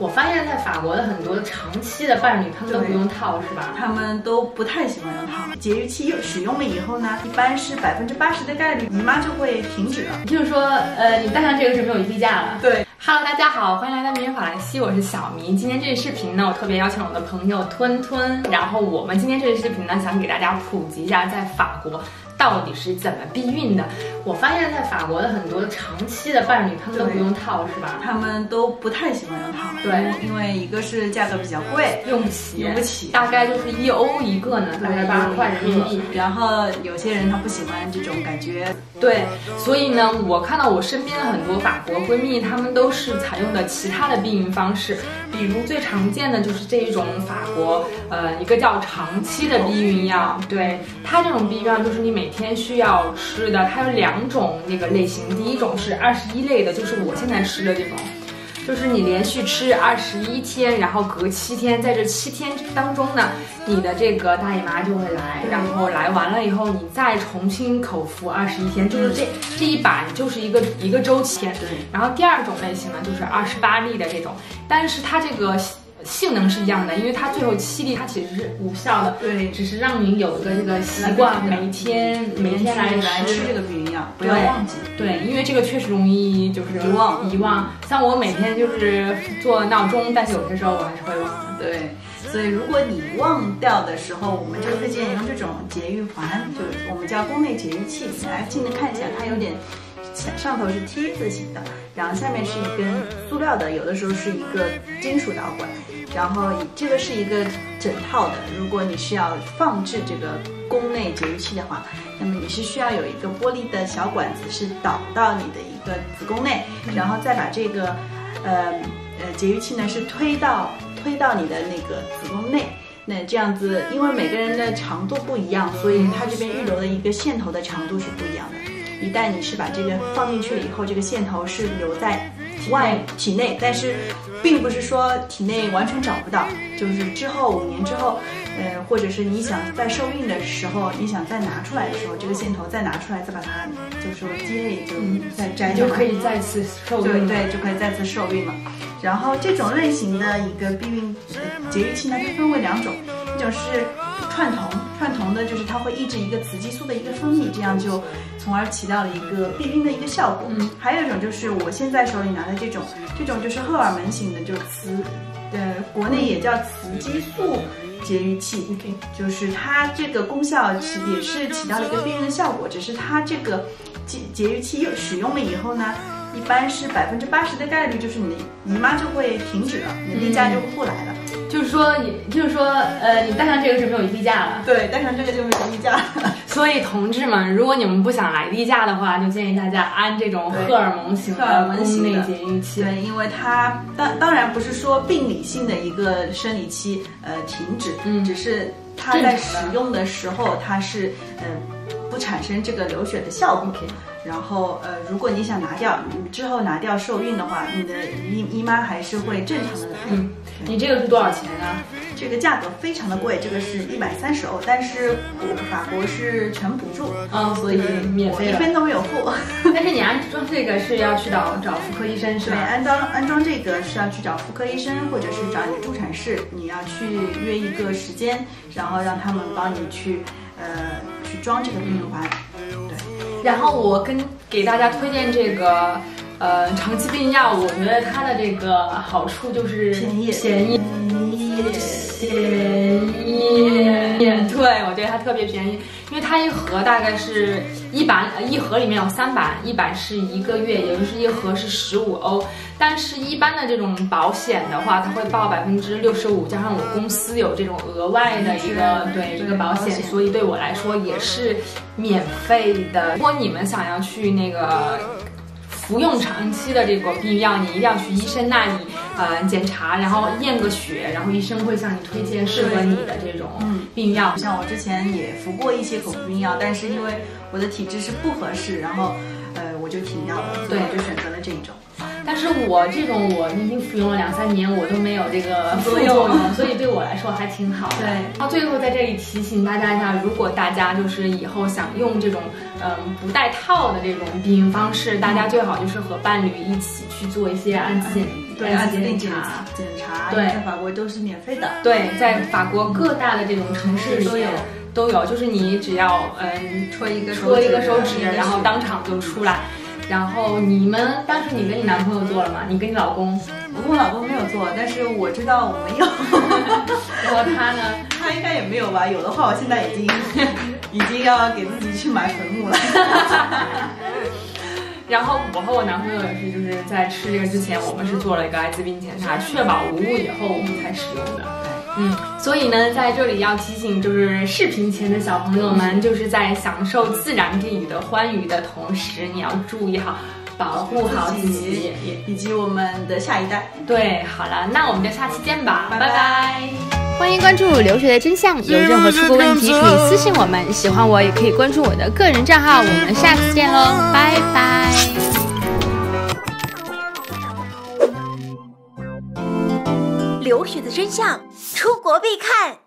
我发现，在法国的很多长期的伴侣，他们都不用套，是吧？他们都不太喜欢用套。节育器用使用了以后呢，一般是百分之八十的概率，姨妈就会停止了。就是说，呃，你戴上这个是没有例假了。对，Hello，大家好，欢迎来到名人法兰西，我是小明。今天这个视频呢，我特别邀请了我的朋友吞吞，然后我们今天这个视频呢，想给大家普及一下在法国。到底是怎么避孕的？我发现，在法国的很多长期的伴侣，他们都不用套，是吧？他们都不太喜欢用套。对，因为一个是价格比较贵，用不起，用不起，大概就是一欧一个呢，大概八块人民币。然后有些人他不喜欢这种感觉。对，所以呢，我看到我身边的很多法国闺蜜，她们都是采用的其他的避孕方式，比如最常见的就是这一种法国，呃，一个叫长期的避孕药。对，它这种避孕药就是你每天需要吃的，它有两种那个类型，第一种是二十一类的，就是我现在吃的这种。就是你连续吃二十一天，然后隔七天，在这七天当中呢，你的这个大姨妈就会来，然后来完了以后，你再重新口服二十一天，就是这这一把就是一个一个周期。对。然后第二种类型呢，就是二十八粒的这种，但是它这个。性能是一样的，因为它最后七粒它其实是无效的，对，只是让你有一个这个习惯，每天每天来来吃这个避孕药，不要忘记。对，因为这个确实容易就是遗忘遗忘。像我每天就是做闹钟，但是有些时候我还是会忘的。对，所以如果你忘掉的时候，我们就推荐用这种节育环，就是我们叫宫内节育器，来近的看一下，它有点。上头是 T 字形的，然后下面是一根塑料的，有的时候是一个金属导管，然后这个是一个整套的。如果你是要放置这个宫内节育器的话，那么你是需要有一个玻璃的小管子是导到你的一个子宫内，然后再把这个呃呃节育器呢是推到推到你的那个子宫内。那这样子，因为每个人的长度不一样，所以它这边预留的一个线头的长度是不一样的。一旦你是把这个放进去了以后，这个线头是留在外体内，但是并不是说体内完全找不到，就是之后五年之后，呃，或者是你想在受孕的时候，你想再拿出来的时候，这个线头再拿出来，再把它就是说机内就再摘就可以再次受孕，对，就可以再次受孕了。然后这种类型的一个避孕节育器呢，它分为两种，一种是串酮，串酮呢就是它会抑制一个雌激素的一个分泌，这样就从而起到了一个避孕的一个效果。嗯，还有一种就是我现在手里拿的这种，这种就是荷尔蒙型的，就雌，呃，国内也叫雌激素节育器。OK，就是它这个功效起也是起到了一个避孕的效果，只是它这个节节育器又使用了以后呢。一般是百分之八十的概率，就是你姨妈就会停止了，你例假就不来了。就是说，你就是说，呃，你戴上这个就没有例假了。对，戴上这个就没有例假了。所以，同志们，如果你们不想来例假的话，就建议大家安这种荷尔蒙型的宫内节育器。对，因为它当当然不是说病理性的一个生理期呃停止，嗯，只是它在使用的时候它是呃不产生这个流血的效果。然后，呃，如果你想拿掉，你之后拿掉受孕的话，你的姨姨妈还是会正常的来。嗯，你这个是多少钱啊？这个价格非常的贵，这个是一百三十欧，但是法国是全补助，嗯，所以免费，一分都没有付。但是你安装这个是要去找找妇科医生是吧？对，安装安装这个是要去找妇科医生，或者是找你的助产士，你要去约一个时间，然后让他们帮你去，呃，去装这个避孕环。然后我跟给大家推荐这个，呃，长期避孕药，我觉得它的这个好处就是便宜，便宜，便宜，对，我觉得它特别便宜，因为它一盒大概是一板，一盒里面有三板，一板是一个月，也就是一盒是十五欧。但是，一般的这种保险的话，它会报百分之六十五，加上我公司有这种额外的一个对这个保险，所以对我来说也是免费的。如果你们想要去那个服用长期的这个避孕药，你一定要去医生那里呃检查，然后验个血，然后医生会向你推荐适合你的这种避孕药。像我之前也服过一些口服避孕药，但是因为我的体质是不合适，然后呃我就停掉了，对，就选择了这一种。但是我这种我已经服用了两三年，我都没有这个 副作用，所以对我来说还挺好的。对，然后最后在这里提醒大家一下，如果大家就是以后想用这种嗯不带套的这种避孕方式，大家最好就是和伴侣一起去做一些安检。对，艾滋病检查，检查，对，在法国都是免费的。对，在法国各大的这种城市里都有都有，就是你只要嗯戳一个戳一个手指，然后当场就出来。然后你们当时你跟你男朋友做了吗？你跟你老公？我跟我老公没有做，但是我知道我没有。然后他呢？他应该也没有吧？有的话，我现在已经 已经要给自己去买坟墓了。然后我和我男朋友也是，就是在吃这个之前，我们是做了一个艾滋病检查，确保无误以后我们才使用的。嗯，所以呢，在这里要提醒，就是视频前的小朋友们，就是在享受自然给予的欢愉的同时，你要注意好，保护好自己以及我们的下一代。对，好了，那我们就下期见吧，拜拜。欢迎关注留学的真相，有任何出国问题可以私信我们，喜欢我也可以关注我的个人账号，我们下次见喽，拜拜。留学的真相，出国必看。